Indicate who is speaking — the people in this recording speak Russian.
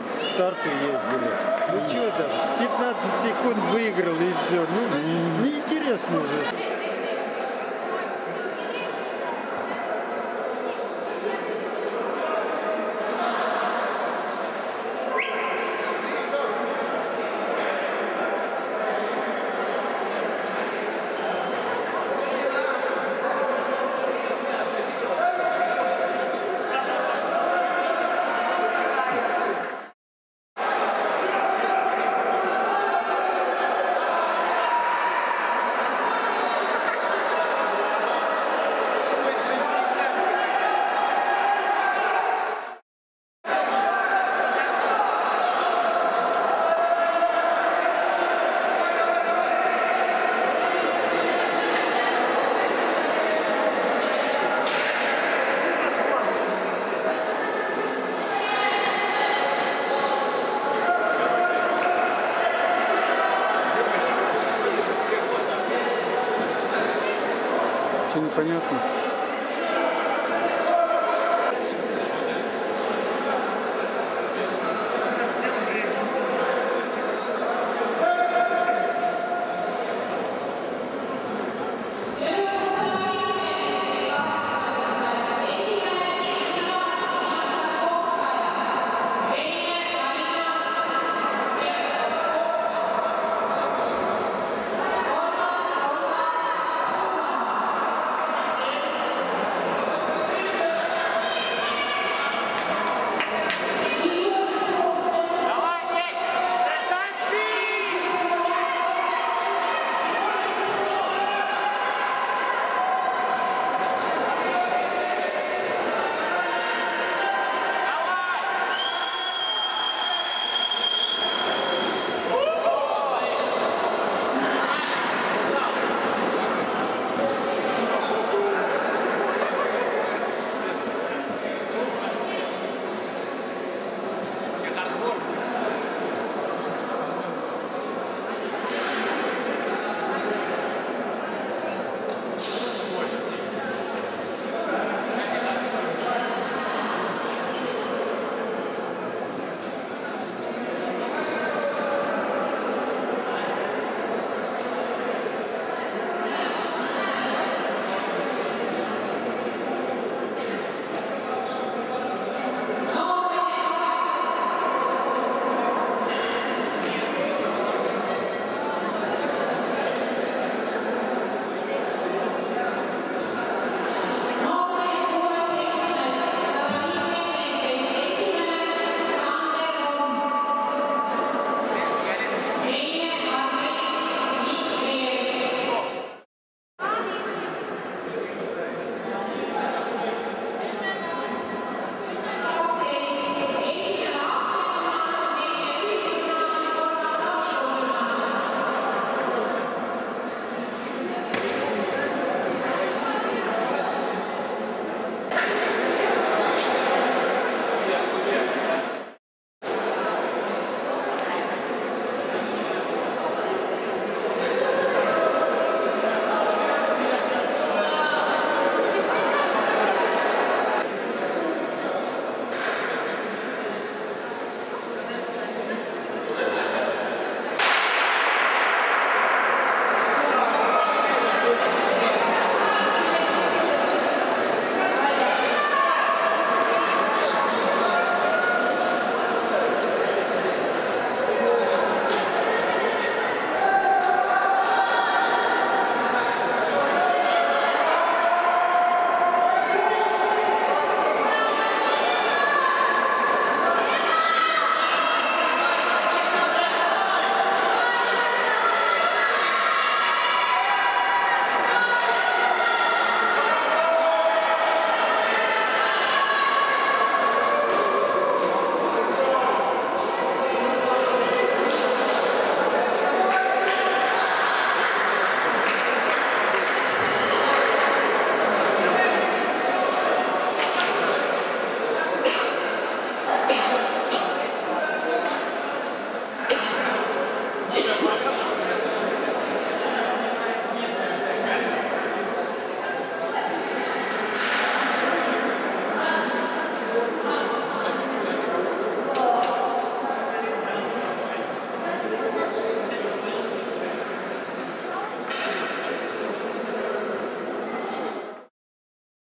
Speaker 1: в Тарту ездили. Ну что там, с 15 секунд выиграл и все. Ну, неинтересно уже.
Speaker 2: Непонятно.